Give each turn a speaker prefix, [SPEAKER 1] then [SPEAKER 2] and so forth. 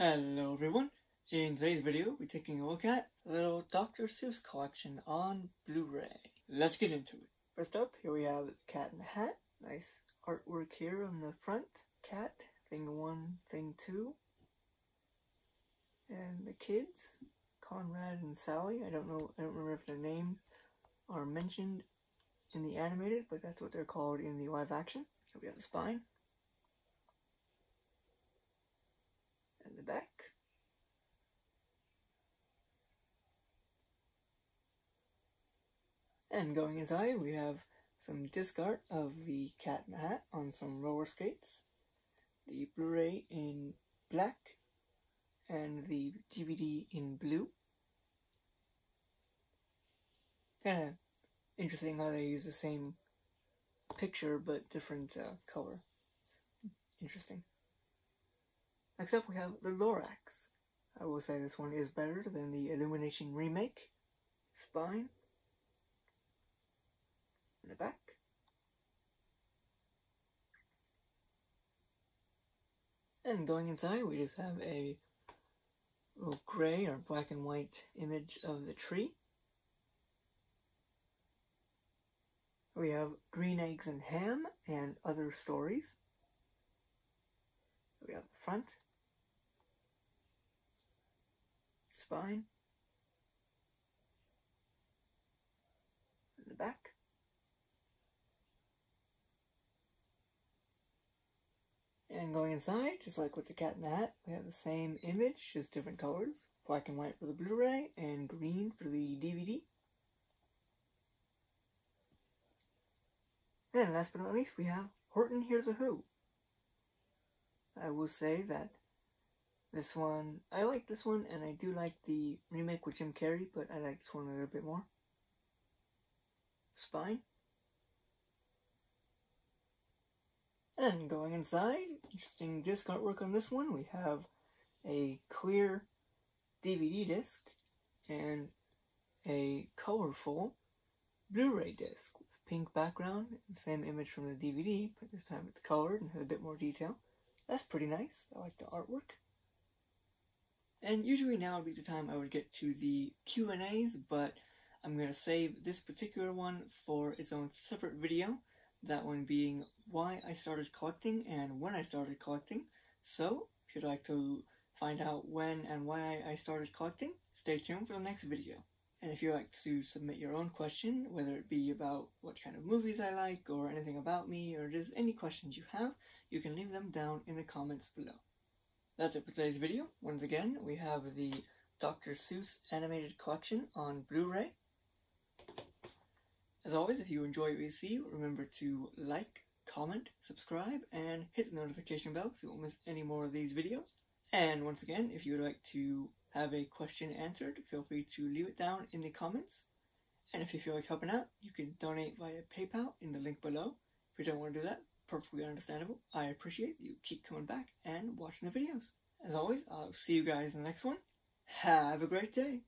[SPEAKER 1] Hello everyone. In today's video, we're taking a look at the little Dr. Seuss collection on Blu-ray. Let's get into it. First up, here we have the Cat in the Hat. Nice artwork here on the front. Cat, thing one, thing two. And the kids, Conrad and Sally. I don't know, I don't remember if their names are mentioned in the animated, but that's what they're called in the live action. Here we have the spine. And the back. And going inside, we have some disc art of the cat in the hat on some roller skates, the Blu-ray in black, and the DVD in blue. Kind of interesting how they use the same picture but different uh, color. It's interesting. Next up, we have the Lorax. I will say this one is better than the Illumination remake. Spine in the back. And going inside, we just have a little gray or black and white image of the tree. We have Green Eggs and Ham and other stories. We have the front, spine, and the back. And going inside, just like with the cat in the hat, we have the same image, just different colors. Black and white for the Blu-ray, and green for the DVD. And last but not least, we have Horton Hears a Who. I will say that this one, I like this one, and I do like the remake with Jim Carrey, but I like this one a little bit more. Spine. And going inside, interesting disc artwork on this one. We have a clear DVD disc and a colorful Blu-ray disc with pink background, same image from the DVD, but this time it's colored and has a bit more detail. That's pretty nice. I like the artwork. And usually now would be the time I would get to the Q&As, but I'm going to save this particular one for its own separate video. That one being why I started collecting and when I started collecting. So, if you'd like to find out when and why I started collecting, stay tuned for the next video. And if you'd like to submit your own question, whether it be about what kind of movies I like, or anything about me, or just any questions you have, you can leave them down in the comments below. That's it for today's video. Once again, we have the Dr. Seuss animated collection on Blu-ray. As always, if you enjoy what you see, remember to like, comment, subscribe, and hit the notification bell so you won't miss any more of these videos. And once again, if you would like to have a question answered, feel free to leave it down in the comments. And if you feel like helping out, you can donate via PayPal in the link below. If you don't want to do that, perfectly understandable. I appreciate you keep coming back and watching the videos. As always, I'll see you guys in the next one. Have a great day.